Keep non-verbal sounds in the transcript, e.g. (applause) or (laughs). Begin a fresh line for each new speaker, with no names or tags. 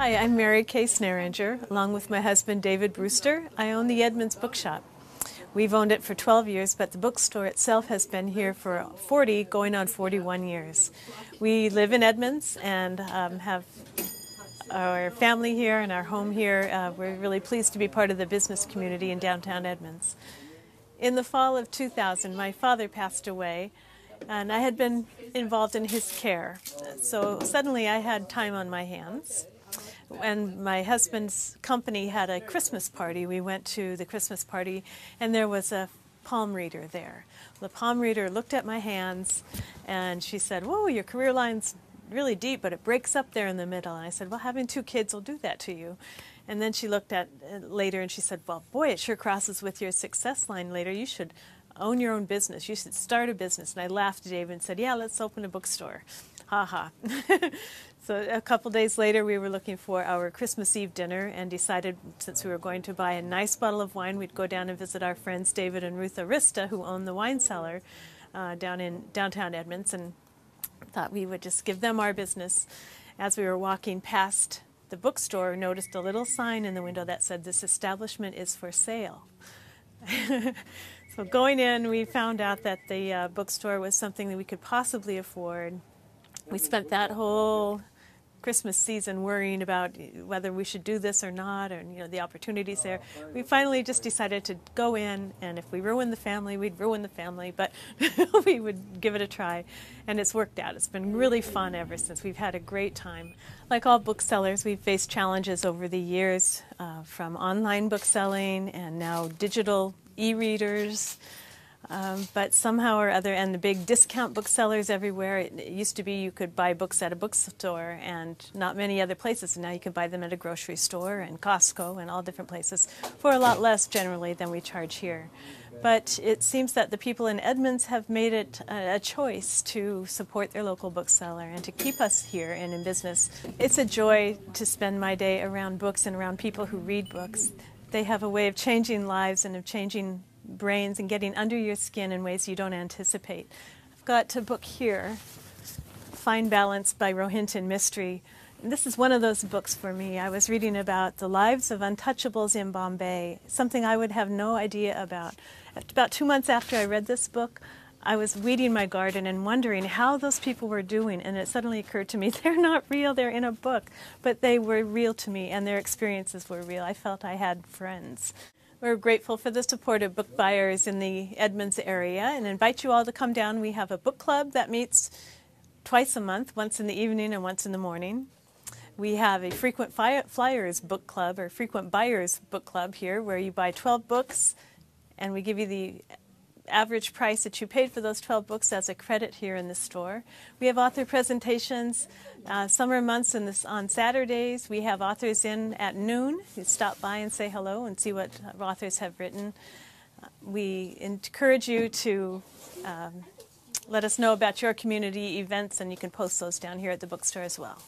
Hi, I'm Mary Kay Sneeringer. Along with my husband David Brewster, I own the Edmonds Bookshop. We've owned it for 12 years, but the bookstore itself has been here for 40, going on 41 years. We live in Edmonds and um, have our family here and our home here. Uh, we're really pleased to be part of the business community in downtown Edmonds. In the fall of 2000, my father passed away, and I had been involved in his care. So suddenly I had time on my hands. And my husband's company had a Christmas party. We went to the Christmas party, and there was a palm reader there. The palm reader looked at my hands, and she said, Whoa, your career line's really deep, but it breaks up there in the middle. And I said, Well, having two kids will do that to you. And then she looked at it later and she said, Well, boy, it sure crosses with your success line later. You should own your own business. You should start a business. And I laughed at David and said, Yeah, let's open a bookstore. Ha ha. (laughs) so a couple days later, we were looking for our Christmas Eve dinner and decided since we were going to buy a nice bottle of wine, we'd go down and visit our friends David and Ruth Arista, who own the wine cellar uh, down in downtown Edmonds, and thought we would just give them our business. As we were walking past the bookstore, noticed a little sign in the window that said, This establishment is for sale. (laughs) so going in, we found out that the uh, bookstore was something that we could possibly afford we spent that whole Christmas season worrying about whether we should do this or not, and you know the opportunities there. We finally just decided to go in, and if we ruin the family, we'd ruin the family, but (laughs) we would give it a try, and it's worked out. It's been really fun ever since. We've had a great time. Like all booksellers, we've faced challenges over the years, uh, from online bookselling and now digital e-readers. Um, but somehow or other, and the big discount booksellers everywhere, it, it, used to be you could buy books at a bookstore and not many other places. And now you can buy them at a grocery store and Costco and all different places for a lot less generally than we charge here. But it seems that the people in Edmonds have made it a, a choice to support their local bookseller and to keep us here and in business. It's a joy to spend my day around books and around people who read books. They have a way of changing lives and of changing brains and getting under your skin in ways you don't anticipate. I've got a book here, Fine Balance by Rohinton Mistry. This is one of those books for me. I was reading about the lives of untouchables in Bombay, something I would have no idea about. About two months after I read this book, I was weeding my garden and wondering how those people were doing, and it suddenly occurred to me (laughs) they're not real, they're in a book, but they were real to me and their experiences were real. I felt I had friends. We're grateful for the support of book buyers in the Edmonds area and invite you all to come down. We have a book club that meets twice a month, once in the evening and once in the morning. We have a frequent flyers book club or frequent buyers book club here where you buy 12 books and we give you the average price that you paid for those 12 books as a credit here in the store. We have author presentations uh, summer months and this, on Saturdays. We have authors in at noon who stop by and say hello and see what authors have written. Uh, we encourage you to um, let us know about your community events and you can post those down here at the bookstore as well.